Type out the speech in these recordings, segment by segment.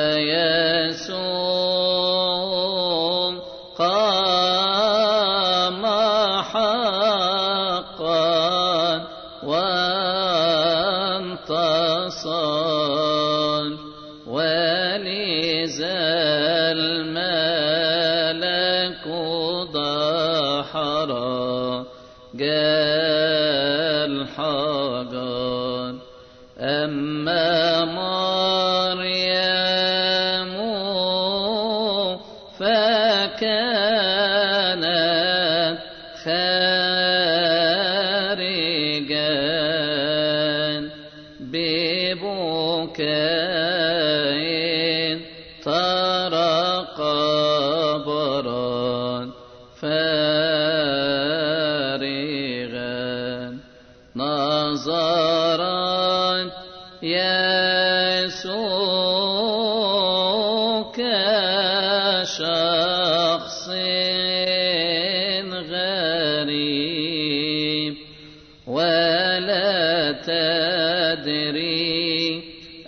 يسوع قام حقا وانتصر. الملك ضحر قال حجر أما مريم فكانت خارجا ببكاء طرق قبرا فارغا نظرت يسوع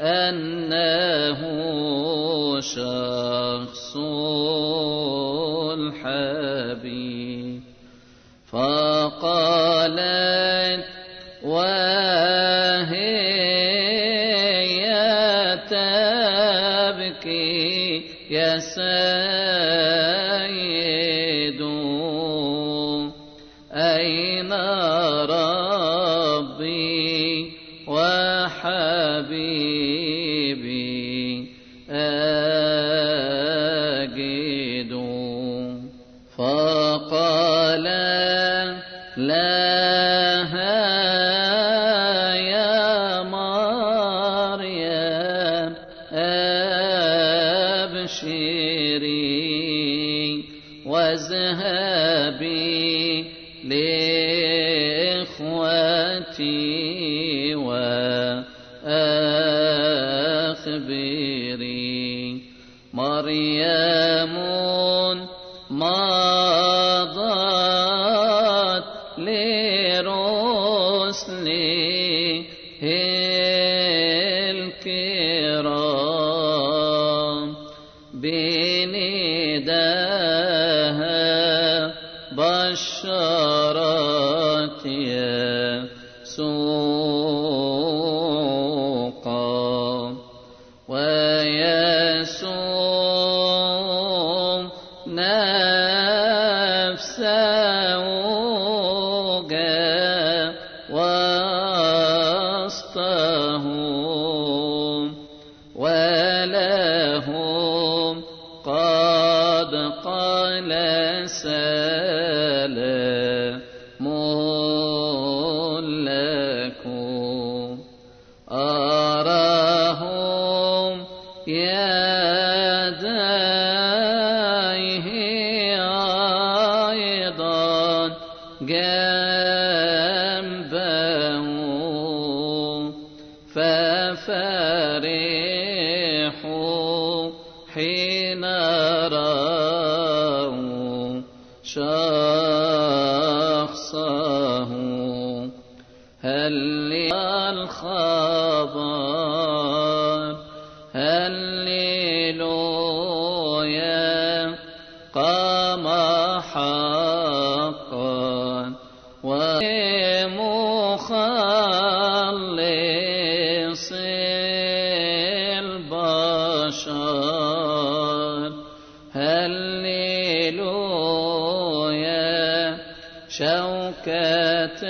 أنه شخص الحبيب فقالت وهي تبكي يا سيد أين ربي؟ أبشري واذهبي لإخوتي وأخبري مريم مضت بنداها بشرت يسوقا ويسوع نفسه جاء وسطهم لكم أراهم يديه أيضا جنبه حين رأوا شخصه هل الخبر هللويا قام حقا ومخلص البشر هللويا شوكة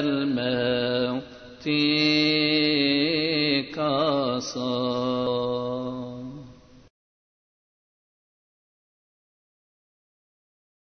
الموت قصار